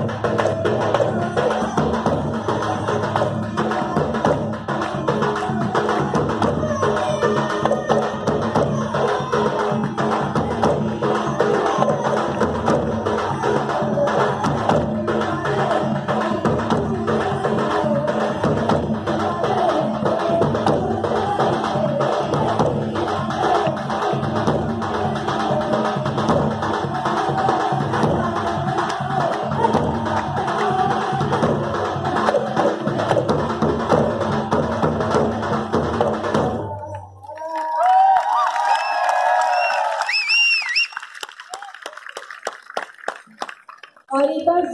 Thank और एक बार